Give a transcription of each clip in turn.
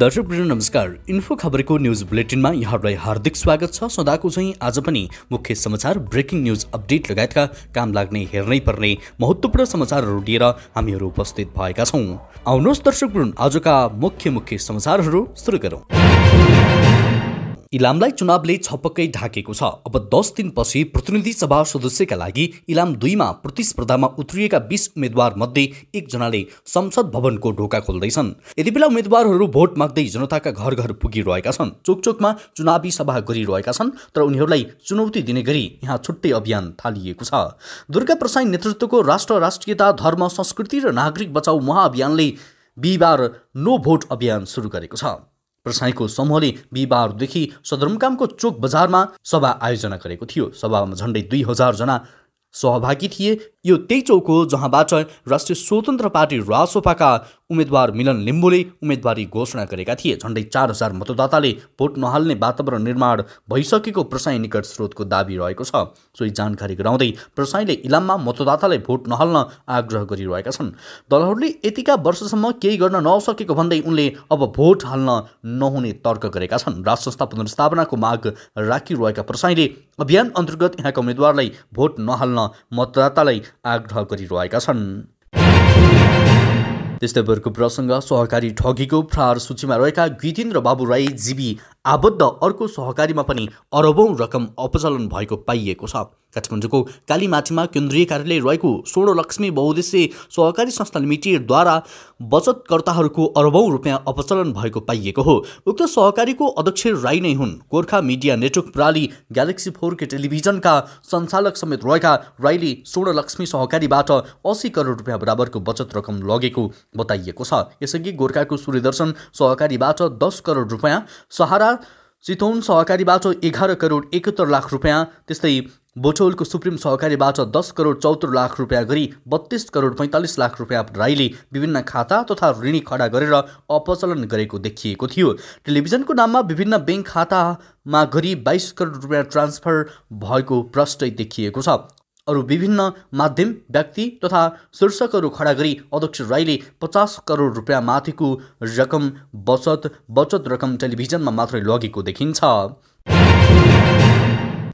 दर्शकवृन्द नमस्कार। इन्फो खबरको न्युज बुलेटिनमा यहाँहरूलाई हार्दिक स्वागत छ। सदाको चाहिँ आज पनि मुख्य समाचार ब्रेकिङ न्युज अपडेट लगायतका काम लाग्ने हेर्नै पर्ने महत्त्वपूर्ण समाचारहरू लिएर हामीहरू उपस्थित भएका छौँ। आउनुहोस् दर्शकवृन्द आजका मुख्य मुख्य समाचारहरू सुरु गरौँ। इलामलाई चुनावले छपक्कै ढाकेको छ। अब दस दिनपछि प्रतिनिधि सभा सदस्यका लागि इलाम दुईमा प्रतिस्पर्धामा उत्रिएका बिस उम्मेद्वार मध्ये एकजनाले संसद भवनको ढोका खोल्दैछन्। यति बेला उम्मेद्वारहरू भोट माग्दै जनताका घर घर पुगिरहेका छन् चोकचोकमा चुनावी सभा गरिरहेका छन् तर उनीहरूलाई चुनौती दिने गरी यहाँ छुट्टै अभियान थालिएको छ। दुर्गा प्रसाई नेतृत्वको राष्ट्र राष्ट्रियता धर्म संस्कृति र नागरिक बचाउ महाअभियानले बिहिबार नो भोट अभियान सुरु गरेको छ। प्रसाईको समूहले बिहिबारदेखि सदरमुकामको चोक बजारमा सभा आयोजना गरेको थियो। सभामा झन्डै दुई हजारजना सहभागी थिए। यो त्यही चौक हो जहाँबाट राष्ट्रिय स्वतन्त्र पार्टी रासोपाका उम्मेद्वार मिलन लिम्बुले उम्मेदवारी घोषणा गरेका थिए। झन्डै चार हजार मतदाताले भोट नहाल्ने वातावरण निर्माण भइसकेको प्रसाई निकट स्रोतको दावी रहेको छ। सोही जानकारी गराउँदै प्रसाईले इलाममा मतदातालाई भोट नहाल्न आग्रह गरिरहेका छन्। दलहरूले यतिका वर्षसम्म केही गर्न नसकेको भन्दै उनले अब भोट हाल्न नहुने तर्क गरेका छन्। राज संस्था पुनर्स्थापनाको माग राखिरहेका प्रसाईले अभियान अन्तर्गत यहाँका उम्मेद्वारलाई भोट नहाल्न मतदातालाई आग्रह गरिरहेका छन्। त्यस्तै बरको प्रसङ्ग सहकारी ठगीको प्रहार सूचीमा रहेका गितेन्द्र बाबु राई जीवी आबद्ध अर्को सहकारीमा पनि अरबौँ रकम अपचलन भएको पाइएको छ। काठमाडौँको कालीमाटीमा केन्द्रीय कार्यालय रहेको स्वर्णलक्ष्मी बहुद्देश्य सहकारी संस्था लिमिटेडद्वारा बचतकर्ताहरूको अरबौँ रुपियाँ अपचलन भएको पाइएको हो। उक्त सहकारीको अध्यक्ष राई नै हुन्। गोर्खा मिडिया नेटवर्क प्रणाली ग्यालेक्सी फोरके टेलिभिजनका सञ्चालक समेत रहेका राईले स्वर्णलक्ष्मी सहकारीबाट असी करोड रुपियाँ बराबरको बचत रकम लगेको बताइएको छ। यसअघि गोर्खाको सूर्यदर्शन सहकारीबाट दस करोड रुपियाँ सहारा चितौन सहकारीबाट एघार करोड एकहत्तर लाख रुपियाँ त्यस्तै बोटौलको सुप्रिम सहकारीबाट दस करोड चौतर लाख रुपियाँ गरी बत्तीस करोड पैँतालिस लाख रुपियाँ राईले विभिन्न खाता तथा ऋणी खडा गरेर अपचलन गरेको देखिएको थियो। टेलिभिजनको नाममा विभिन्न ब्याङ्क खातामा गरी बाइस करोड रुपियाँ ट्रान्सफर भएको प्रष्टै देखिएको छ। अरू विभिन्न माध्यम व्यक्ति तथा शीर्षकहरू खडा गरी अध्यक्ष राईले पचास करोड रुपियाँ माथिको रकम बचत बचत रकम टेलिभिजनमा मात्रै लगेको देखिन्छ।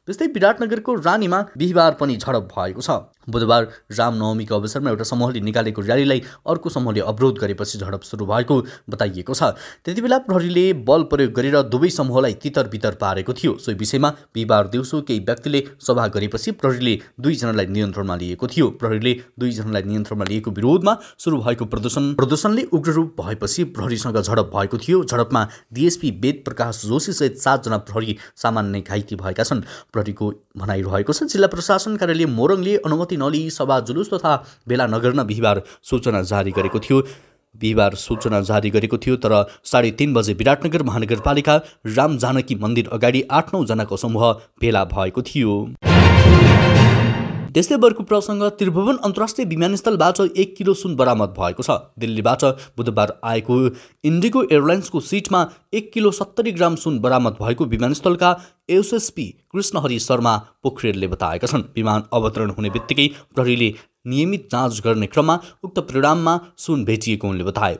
त्यस्तै विराटनगरको रानीमा बिहिबार पनि झडप भएको छ। बुधबार रामनवमीको अवसरमा एउटा समूहले निकालेको र्यालीलाई अर्को समूहले अवरोध गरेपछि झडप सुरु भएको बताइएको छ। त्यति बेला प्रहरीले बल प्रयोग गरेर दुवै समूहलाई तितर बितर पारेको थियो। सोही विषयमा बिहिबार दिउँसो केही व्यक्तिले सभा गरेपछि प्रहरीले दुईजनालाई नियन्त्रणमा लिएको थियो। प्रहरीले दुईजनालाई नियन्त्रणमा लिएको विरोधमा सुरु भएको प्रदर्शन प्रदर्शनले उग्र रूप भएपछि प्रहरीसँग झडप भएको थियो। झडपमा डिएसपी वेद प्रकाश जोशीसहित सातजना प्रहरी सामान्य घाइते भएका छन्। प्रहरीको भनाइरहेको छ जिल्ला प्रशासन कार्यालय मोरङले अनुमति नलिई सभा जुलुस तथा भेला नगर्न बिहिबार सूचना जारी गरेको थियो। बिहिबार सूचना जारी गरेको थियो तर साढे तिन बजे विराटनगर महानगरपालिका राम जानकी मन्दिर अगाडि आठ नौजनाको समूह भेला भएको थियो। त्यस्तै बर्को प्रसङ्ग त्रिभुवन अन्तर्राष्ट्रिय विमानस्थलबाट एक किलो सुन बरामद भएको छ। दिल्लीबाट बुधबार आएको इन्डिगो एयरलाइन्सको सिटमा एक किलो सत्तरी ग्राम सुन बरामद भएको विमानस्थलका एसएसपी कृष्णहरि शर्मा पोखरेलले बताएका छन्। विमान अवतरण हुने बित्तिकै प्रहरीले नियमित जाँच गर्ने क्रममा उक्त परिणाममा सुन भेटिएको उनले बताए।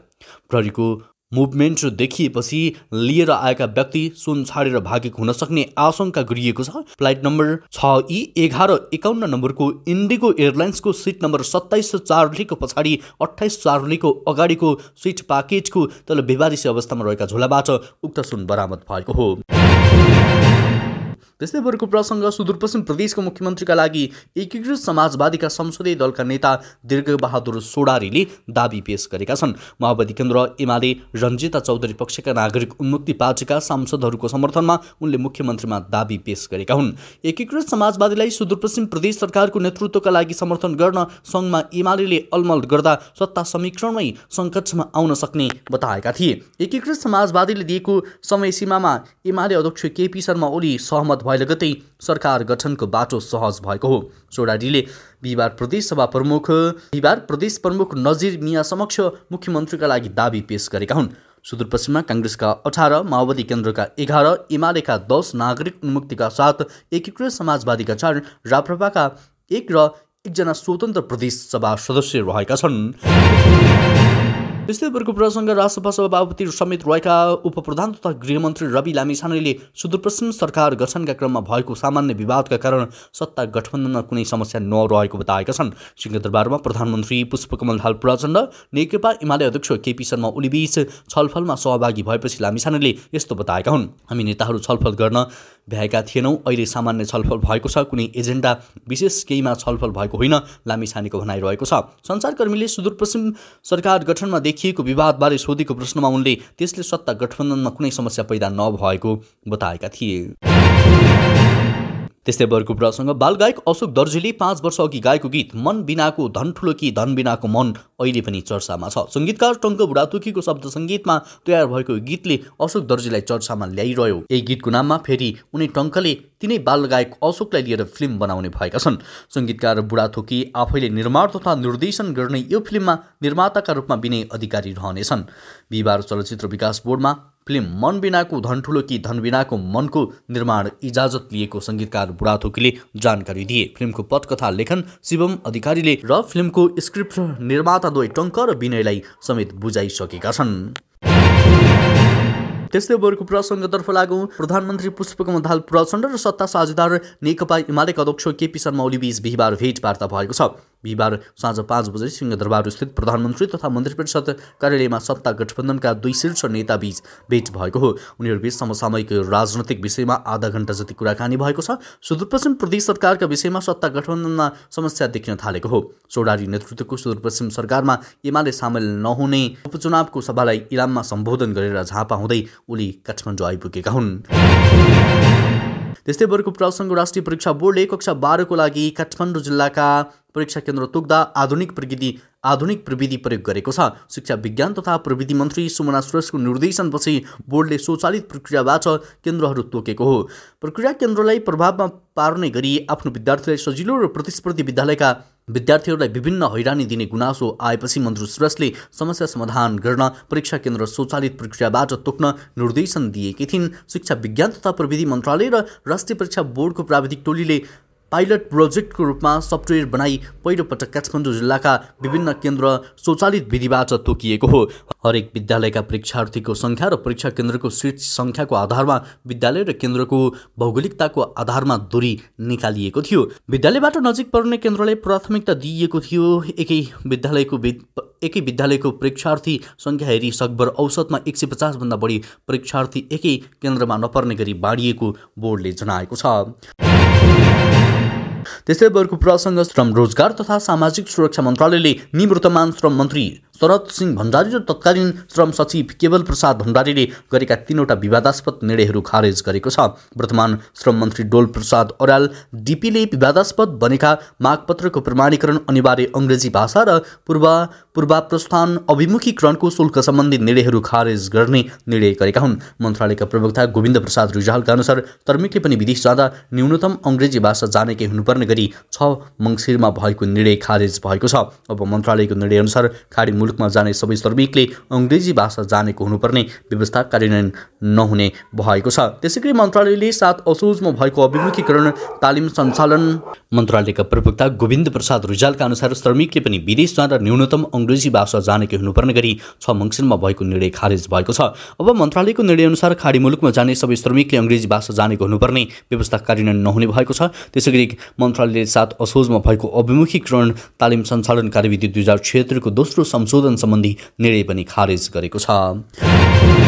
प्रहरीको मुभमेन्ट देखिएपछि लिएर आएका व्यक्ति सुन छाडेर भागेको हुन सक्ने आशंका गरिएको छ। फ्लाइट नम्बर छ ई एघार एकाउन्न नम्बरको इन्डिगो एयरलाइन्सको सिट नम्बर सत्ताइस चार्लीको पछाडि अठाइस चार्लीको अगाडिको सिट पाकेटको तल बेबारिसी अवस्थामा रहेका झोलाबाट उक्त सुन बरामद भएको हो। त्यस्तै बरुको प्रसङ्ग सुदूरपश्चिम प्रदेशको मुख्यमन्त्रीका लागि एकीकृत समाजवादीका संसदीय दलका नेता दीर्घबहादुर सोडारीले दावी पेश गरेका छन्। माओवादी केन्द्र एमाले रञ्जिता चौधरी पक्षका नागरिक उन्मुक्ति पार्टीका सांसदहरूको समर्थनमा उनले मुख्यमन्त्रीमा दावी पेश गरेका हुन्। एकीकृत समाजवादीलाई सुदूरपश्चिम प्रदेश सरकारको नेतृत्वका लागि समर्थन गर्न सङ्घमा एमाले अलमल गर्दा सत्ता समीकरणमै सङ्कटमा आउन सक्ने बताएका थिए। एकीकृत समाजवादीले दिएको समय सीमामा एमाले अध्यक्ष केपी शर्मा ओली सहमत भए लगतै सरकार गठनको बाटो सहज भएको हो। सोडाडीले बिहिबार प्रदेश सभा प्रमुख बिहिबार प्रदेश प्रमुख नजिर मिया समक्ष मुख्यमन्त्रीका लागि दावी पेश गरेका हुन्। सुदूरपश्चिममा काङ्ग्रेसका अठार माओवादी केन्द्रका एघार एमालेका दस नागरिक उन्मुक्तिका साथ एकीकृत समाजवादीका चार राप्रपाका एक र एकजना स्वतन्त्र प्रदेश सभा सदस्य रहेका छन्। वर्गको प्रसङ्ग राष्ट्रसभा सभापति समेत रहेका उपप्रधान तथा गृहमन्त्री रवि लामिछानेले सुदूरपश्चिम सरकार गठनका क्रममा भएको सामान्य विवादका कारण सत्ता गठबन्धनमा कुनै समस्या नरहेको बताएका छन्। सिंहदरबारमा प्रधानमन्त्री पुष्पकमल दाहाल प्रचण्ड नेकपा एमाले अध्यक्ष केपी शर्मा ओलीबीच छलफलमा सहभागी भएपछि लामिछानेले यस्तो बताएका हुन्। हामी नेताहरू छलफल गर्न भ्याएका थिएनौँ। अहिले सामान्य छलफल भएको छ। कुनै एजेन्डा विशेष केहीमा छलफल भएको होइन लामिछानेको भनाइरहेको छ। सञ्चारकर्मीले सुदूरपश्चिम सरकार गठनमा देखिएको विवादबारे सोधेको प्रश्नमा उनले त्यसले सत्ता गठबन्धनमा कुनै समस्या पैदा नभएको बताएका थिए। त्यस्तै बर्को प्रसङ्ग बालगायक अशोक दर्जीले पाँच वर्ष अघि गाएको गीत मन बिनाको धन ठुलो कि धन बिनाको मन अहिले पनि चर्चामा छ। सङ्गीतकार टङ्क बुढातुकीको शब्द सङ्गीतमा तयार भएको गीतले अशोक दर्जीलाई चर्चामा ल्याइरह्यो। यही गीतको नाममा फेरि उनी टङ्कले तिनै बालगायक अशोकलाई लिएर फिल्म बनाउने भएका छन्। सङ्गीतकार बुढाथोकी आफैले निर्माण तथा निर्देशन गर्ने यो फिल्ममा निर्माताका रूपमा विनय अधिकारी रहनेछन्। बिहिबार चलचित्र विकास बोर्डमा फिल्म मन बिनाको धन ठुलो कि धन बिनाको मनको निर्माण इजाजत लिएको सङ्गीतकार बुढाथोकीले जानकारी दिए। फिल्मको पटकथा लेखन शिवम अधिकारीले र फिल्मको स्क्रिप्ट निर्माता द्वै टङ्क र विनयलाई समेत बुझाइसकेका छन्। त्यस्तै बरुको प्रसङ्गतर्फ लागौँ प्रधानमन्त्री पुष्पकमल दाहाल प्रचण्ड र सत्ता साझेदार नेकपा एमालेका अध्यक्ष केपी शर्मा ओलीबीच बिहिबार भेटवार्ता भएको छ। बिहिबार साँझ पाँच बजे सिंहदरबारस्थित प्रधानमन्त्री तथा मन्त्री परिषद कार्यालयमा सत्ता गठबन्धनमा दुई शीर्ष नेताबीच भेट भएको हो। उनीहरूबीच समसामयिक राजनैतिक विषयमा आधा घण्टा जति कुराकानी भएको छ सुदूरपश्चिम प्रदेश सरकारका विषयमा सत्ता गठबन्धनमा समस्या देखिन थालेको हो। चौडारी नेतृत्वको सुदूरपश्चिम सरकारमा एमाले सामेल नहुने उपचुनावको सभालाई इलाममा सम्बोधन गरेर झापा हुँदै उनी काठमाडौँ आइपुगेका हुन्। त्यस्तै वर्गको प्रसङ्ग राष्ट्रिय परीक्षा बोर्डले कक्षा बाह्रको लागि काठमाडौँ जिल्लाका परीक्षा केन्द्र तोक्दा आधुनिक प्रविधि आधुनिक प्रविधि प्रयोग गरेको छ। शिक्षा विज्ञान तथा प्रविधि मन्त्री सुमना श्रेष्ठको निर्देशनपछि बोर्डले स्वचालित प्रक्रियाबाट केन्द्रहरू तोकेको हो। प्रक्रिया केन्द्रलाई प्रभावमा पार्ने गरी आफ्नो विद्यार्थीलाई सजिलो र प्रतिस्पर्धी विद्यालयका विद्यार्थीहरूलाई विभिन्न हैरानी दिने गुनासो आएपछि मन्त्री श्रेष्ठले समस्या समाधान गर्न परीक्षा केन्द्र स्वचालित प्रक्रियाबाट तोक्न निर्देशन दिएकी थिइन्। शिक्षा विज्ञान तथा प्रविधि मन्त्रालय र राष्ट्रिय परीक्षा बोर्डको प्राविधिक टोलीले पाइलट प्रोजेक्टको रूपमा सफ्टवेयर बनाई पहिलोपटक काठमाडौँ जिल्लाका विभिन्न केन्द्र स्वचालित विधिबाट तोकिएको हो। हरेक विद्यालयका परीक्षार्थीको सङ्ख्या र परीक्षा केन्द्रको सिट सङ्ख्याको आधारमा विद्यालय र केन्द्रको भौगोलिकताको आधारमा दूरी निकालिएको थियो। विद्यालयबाट नजिक पर्ने केन्द्रलाई प्राथमिकता दिइएको थियो। एकै विद्यालयको एकै विद्यालयको परीक्षार्थी सङ्ख्या हेरी सकभर औसतमा एक सय पचासभन्दा बढी परीक्षार्थी एकै केन्द्रमा नपर्ने गरी बाँडिएको बोर्डले जनाएको छ। त्यस्तै अर्को प्रसङ्ग श्रम रोजगार तथा सामाजिक सुरक्षा मन्त्रालयले निवृत्तमान श्रम मन्त्री शरद सिंह भण्डारी र तत्कालीन श्रम सचिव केवल प्रसाद भण्डारीले गरेका तिनवटा विवादास्पद निर्णयहरू खारेज गरेको छ। वर्तमान श्रम मन्त्री डोल प्रसाद ओराल डिपीले विवादास्पद बनेका मागपत्रको प्रमाणीकरण अनिवार्य अङ्ग्रेजी भाषा र पूर्व पूर्वाप्रस्थान अभिमुखीकरणको शुल्क सम्बन्धी निर्णयहरू खारेज गर्ने निर्णय गरेका हुन्। मन्त्रालयका प्रवक्ता गोविन्द प्रसाद रिजालका अनुसार तर्मिकले पनि विदेश जाँदा न्यूनतम अङ्ग्रेजी भाषा जानेकै हुनुपर्ने गरी छ मङ्सिरमा भएको निर्णय खारेज भएको छ। अब मन्त्रालयको निर्णयअनुसार खाडी मुलुकमा जाने सबै श्रमिकले अङ्ग्रेजी भाषा जानेको हुनुपर्ने व्यवस्था कार्यान्वयन नहुने भएको छ। त्यसै गरी मन्त्रालयले सात असोजमा भएको अभिमुखीकरण तालिम सञ्चालन मन्त्रालयका प्रवक्ता गोविन्द प्रसाद रिजालका अनुसार श्रमिकले पनि विदेश जाँदा न्यूनतम अङ्ग्रेजी भाषा जानेकै हुनुपर्ने गरी छ मङ्सिरमा भएको निर्णय खारेज भएको छ। अब मन्त्रालयको निर्णयअनुसार खाडी मुलुकमा जाने सबै श्रमिकले अङ्ग्रेजी भाषा जानेको हुनुपर्ने व्यवस्था कार्यान्वयन नहुने भएको छ। त्यसै गरी मन्त्रालयले सात असोजमा भएको अभिमुखीकरण तालिम सञ्चालन कार्यविधि दुई हजार छिहत्तरको दोस्रो संशोधन संशोधन सम्बन्धी निर्णय पनि खारेज गरेको छ।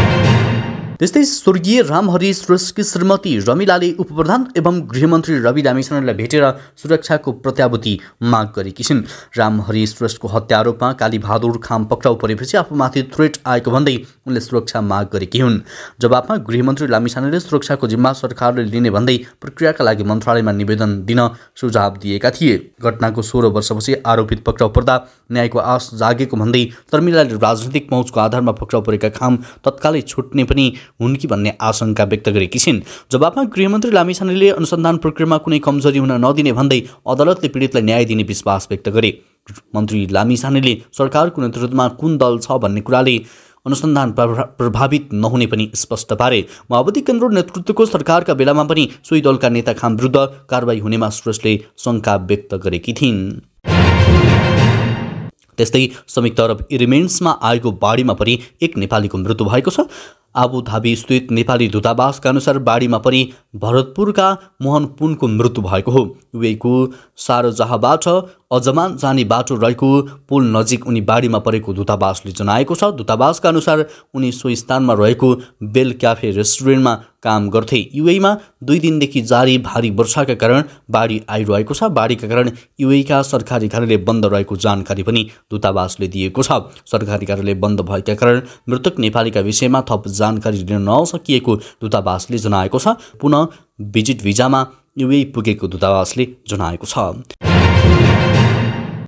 त्यस्तै स्वर्गीय रामहरि श्रेष्ठकी श्रीमती रमिलाले उपप्रधान एवं गृहमन्त्री रवि रामेश्वरनलाई भेटेर सुरक्षाको प्रत्याभूति माग गरेकी छिन्। रामहरि श्रेष्ठको हत्या आरोपमा कालीबहादुर खाम पक्राउ परेपछि आफूमाथि थ्रेट आएको भन्दै उनले सुरक्षा माग गरेकी हुन्। जवाबमा गृहमन्त्री लामिछानेले सुरक्षाको जिम्मा सरकारले लिने भन्दै प्रक्रियाका लागि मन्त्रालयमा निवेदन दिन सुझाव दिएका थिए। घटनाको सोह्र वर्षपछि आरोपित पक्राउ पर्दा न्यायको आश जागेको भन्दै तर्मिलाले राजनैतिक पहुँचको आधारमा पक्राउ परेका खाम तत्कालै छुट्ने पनि हुन् कि भन्ने आशंका व्यक्त गरेकी छिन्। जवाबमा गृहमन्त्री लामिछानेले अनुसन्धान प्रक्रियामा कुनै कमजोरी हुन नदिने भन्दै अदालतले पीडितलाई न्याय दिने विश्वास व्यक्त गरे। मन्त्री लामिछानेले सरकारको नेतृत्वमा कुन दल छ भन्ने कुराले अनुसन्धान प्रभावित नहुने पनि स्पष्ट पारे। माओवादी केन्द्र नेतृत्वको सरकारका बेलामा पनि सोही दलका नेता खाम विरुद्ध कारवाही हुनेमा श्रेष्ठले शङ्का व्यक्त गरेकी थिइन्। त्यस्तै संयुक्त अरब इरिमेन्ट्समा आएको बाढीमा पनि एक नेपालीको मृत्यु भएको छ। आबुधाबी स्थित नेपाली दूतावासका अनुसार बाढीमा पनि भरतपुरका मोहन पुनको मृत्यु भएको हो। युएको सारजहाँबाट अजमान जाने बाटो रहेको पुल नजिक उनी बाढीमा परेको दूतावासले जनाएको छ। दूतावासका अनुसार उनी सो स्थानमा रहेको बेल क्याफे रेस्टुरेन्टमा काम गर्थे। युएमा दुई दिनदेखि जारी भारी वर्षाका कारण बाढी आइरहेको छ। बाढीका कारण युएका सरकारी कार्यालय बन्द रहेको जानकारी पनि दूतावासले दिएको छ। सरकारी कार्यालय बन्द भएका कारण मृतक नेपालीका विषयमा थप जानकारी दिन नसकिएको दूतावासले जनाएको छ। पुनः भिजिट भिजामा युए पुगेको दूतावासले जनाएको छ।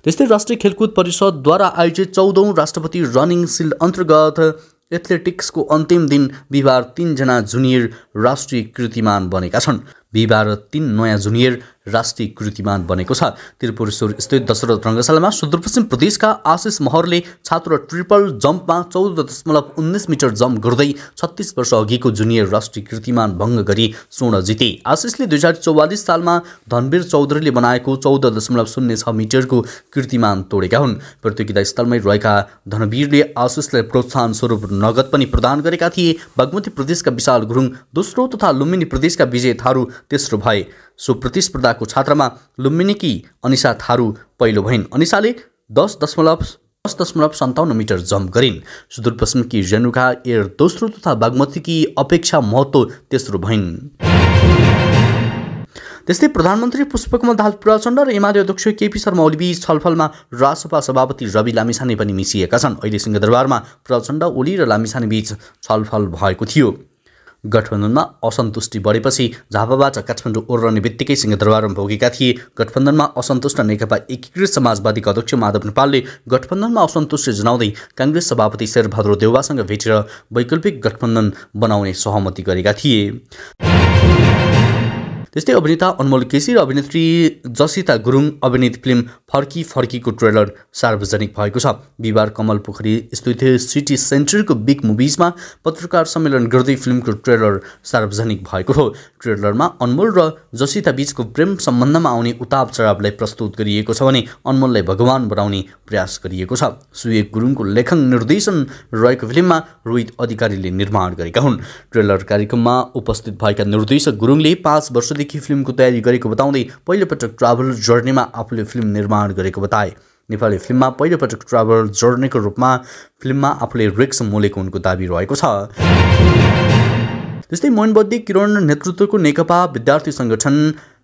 त्यस्तै राष्ट्रिय खेलकुद परिषदद्वारा आयोजित चौधौँ राष्ट्रपति रनिङ सिल्ड अन्तर्गत एथलेटिक्सको अन्तिम दिन बिहिबार तिनजना जुनियर राष्ट्रिय कृतिमान बनेका छन्। बिहिबार तिन नयाँ जुनियर राष्ट्रिय कृतिमान बनेको छ। त्रिपुरेश्वर स्थित दशरथ रङ्गशालामा सुदूरपश्चिम प्रदेशका आशिष महरले छात्र ट्रिपल जम्पमा चौध दशमलव उन्नाइस मिटर जम्प गर्दै छत्तिस वर्ष अघिको जुनियर राष्ट्रिय कृतिमान भङ्ग गरी स्वर्ण जिते। आशिषले दुई हजार चौवालिस सालमा धनवीर चौधरीले बनाएको चौध दशमलव शून्य छ मिटरको कृतिमान तोडेका हुन्। प्रतियोगिता स्थलमै रहेका धनवीरले आशिषलाई प्रोत्साहन स्वरूप नगद पनि प्रदान गरेका थिए। बागमती प्रदेशका विशाल गुरुङ दोस्रो तथा लुम्बिनी प्रदेशका विजय थारू तेस्रो भए। सो प्रतिस्पर्धाको छात्रमा लुम्बिनीकी अनिसा थारू पहिलो भइन् अनिसाले दस दशमलव दस दशमलव सन्ताउन्न मिटर जम्प गरिन्। सुदूरपश्चिमकी रेणुका एयर दोस्रो तथा बागमतीकी अपेक्षा महत्त्व तेस्रो भइन् त्यस्तै प्रधानमन्त्री पुष्पकमल दाहाल प्रचण्ड र एमाले अध्यक्ष केपी शर्मा ओलीबीच छलफलमा राजसभा सभापति रवि लामिछाने पनि मिसिएका छन्। अहिले सिंहदरबारमा प्रचण्ड ओली र लामिछाने बीच छलफल भएको थियो। गठबन्धनमा असन्तुष्टि बढेपछि झापाबाट काठमाडौँ ओर्ने बित्तिकै सिंहदरबारमा भोगेका थिए। गठबन्धनमा असन्तुष्ट नेकपा एकीकृत समाजवादीका अध्यक्ष माधव नेपालले गठबन्धनमा असन्तुष्टि जनाउँदै काङ्ग्रेस सभापति शेरबहादुर देउवासँग भेटेर वैकल्पिक गठबन्धन बनाउने सहमति गरेका थिए। त्यस्तै अभिनेता अनमोल केसी र अभिनेत्री जसिता गुरुङ अभिनीत फिल्म फर्की फर्कीको ट्रेलर सार्वजनिक भएको छ। बिहिबार कमल पोखरी स्थित सिटी सेन्टरको बिग मुभिजमा पत्रकार सम्मेलन गर्दै फिल्मको ट्रेलर सार्वजनिक भएको हो। ट्रेलरमा अनमोल र जसिता बीचको प्रेम सम्बन्धमा आउने उताप चढावलाई प्रस्तुत गरिएको छ भने अनमोललाई भगवान बनाउने प्रयास गरिएको छ। सुयोग गुरुङको लेखन निर्देशन रहेको फिल्ममा रोहित अधिकारीले निर्माण गरेका हुन्। ट्रेलर कार्यक्रममा उपस्थित भएका निर्देशक गुरुङले पाँच वर्ष वर्षदेखि फिल्मको तयारी गरेको बताउँदै पहिलोपटक ट्राभल जर्नीमा आफूले फिल्म निर्माण गरेको बताए। नेपाली फिल्ममा पहिलोपटक ट्राभल जर्नीको रूपमा फिल्ममा आफूले रिक्स मोलेको उनको दावी रहेको छ। त्यस्तै मोहनबद्दी किरण नेतृत्वको नेकपा विद्यार्थी सङ्गठन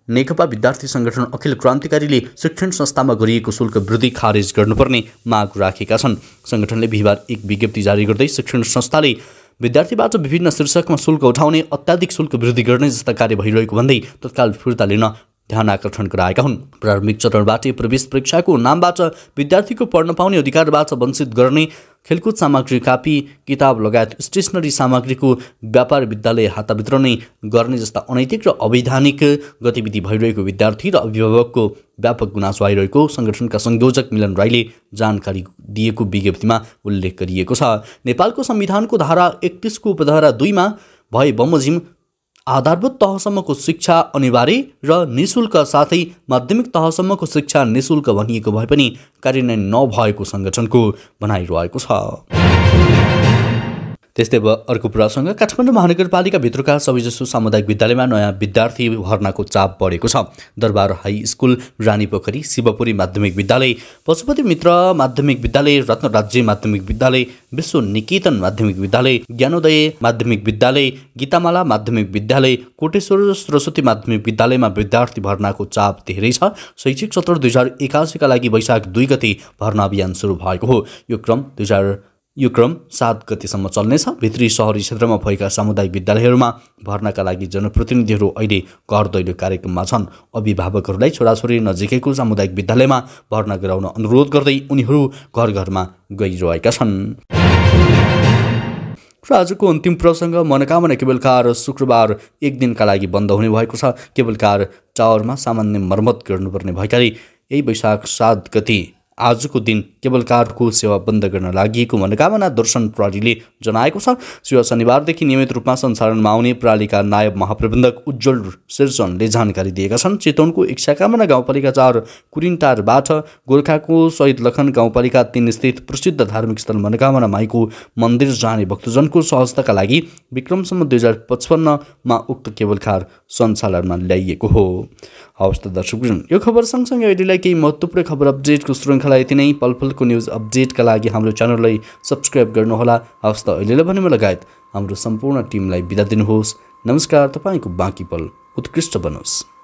नेकपा विद्यार्थी सङ्गठन अखिल क्रान्तिकारीले शिक्षण संस्थामा गरिएको शुल्क वृद्धि खारेज गर्नुपर्ने माग राखेका छन्। सङ्गठनले बिहिबार एक विज्ञप्ति जारी गर्दै शिक्षण संस्थाले विद्यार्थीबाट विभिन्न शीर्षकमा शुल्क उठाउने अत्याधिक शुल्क वृद्धि गर्ने जस्ता कार्य भइरहेको भन्दै तत्काल फिर्ता लिन ध्यान आकर्षण गराएका हुन्। प्रारम्भिक चरणबाटै प्रवेश परीक्षाको नामबाट विद्यार्थीको पढ्न पाउने अधिकारबाट वञ्चित गर्ने खेलकुद सामग्री कापी किताब लगायत स्टेसनरी सामग्रीको व्यापार विद्यालय हातभित्र नै गर्ने जस्ता अनैतिक र अवैधानिक गतिविधि भइरहेको विद्यार्थी र अभिभावकको व्यापक गुनासो आइरहेको सङ्गठनका संयोजक मिलन राईले जानकारी दिएको विज्ञप्तिमा उल्लेख गरिएको छ। नेपालको संविधानको धारा एकतिसको उपधारा दुईमा भए बमोजिम आधारभूत तहसम्मको शिक्षा अनिवार्य र निशुल्क साथै माध्यमिक तहसम्मको शिक्षा निशुल्क भनिएको भए पनि कार्यान्वयन नभएको सङ्गठनको भनाइरहेको छ। त्यस्तै अब अर्को प्रसङ्ग काठमाडौँ महानगरपालिकाभित्रका सबैजसो सामुदायिक विद्यालयमा नयाँ विद्यार्थी भर्नाको चाप बढेको छ। दरबार हाई स्कुल रानीपोखरी शिवपुरी माध्यमिक विद्यालय पशुपति मित्र माध्यमिक विद्यालय रत्न राज्य माध्यमिक विद्यालय विश्व निकेतन माध्यमिक विद्यालय ज्ञानोदय माध्यमिक विद्यालय गीतामाला माध्यमिक विद्यालय कोटेश्वर सरस्वती माध्यमिक विद्यालयमा विद्यार्थी भर्नाको चाप धेरै छ। शैक्षिक सत्र दुई हजार एकासीका लागि वैशाख दुई गते भर्ना अभियान सुरु भएको हो। यो क्रम दुई हजार यो क्रम सात गतिसम्म चल्नेछ। भित्री सहरी क्षेत्रमा भएका सामुदायिक विद्यालयहरूमा भर्नाका लागि जनप्रतिनिधिहरू अहिले घर दैलो कार्यक्रममा छन्। अभिभावकहरूलाई छोराछोरी नजिकैको सामुदायिक विद्यालयमा भर्ना गराउन अनुरोध गर्दै उनीहरू घर घरमा गइरहेका छन्। र आजको अन्तिम प्रसङ्ग मनोकामना केबल कार शुक्रबार एक दिनका लागि बन्द हुने भएको छ। केबल कार टावरमा सामान्य मर्मत गर्नुपर्ने भएकाले यही वैशाख सात गति आजको दिन केवल कारको सेवा बन्द गर्न लागि मनोकामना दर्शन प्रहरीले जनाएको छ। शिव शनिबारदेखि नियमित रूपमा सञ्चालनमा आउने प्रणालीका नायब महाप्रबन्धक उज्जवल शीर्षणले जानकारी दिएका छन्। चितवनको इच्छाकामना गाउँपालिका चार कुरिन्टारबाट गोर्खाको शहीद लखन गाउँपालिका तिन स्थित प्रसिद्ध धार्मिक स्थल मनोकामना माईको मन्दिर जाने भक्तजनको सहजताका लागि विक्रमसम्म दुई हजार पचपन्नमा उक्त केबल कार सञ्चालनमा ल्याइएको हो। हवस् त दर्शक यो खबर सँगसँगै अहिलेलाई केही महत्त्वपूर्ण खबर अपडेटको श्रृङ्खला यति नै। पलपलको न्युज अपडेटका लागि हाम्रो च्यानललाई सब्सक्राइब गर्नुहोला। हवस् त अहिलेलाई भने लगायत हाम्रो सम्पूर्ण टिमलाई बिदा दिनुहोस्। नमस्कार तपाईँको बाँकी पल उत्कृष्ट बनोस्।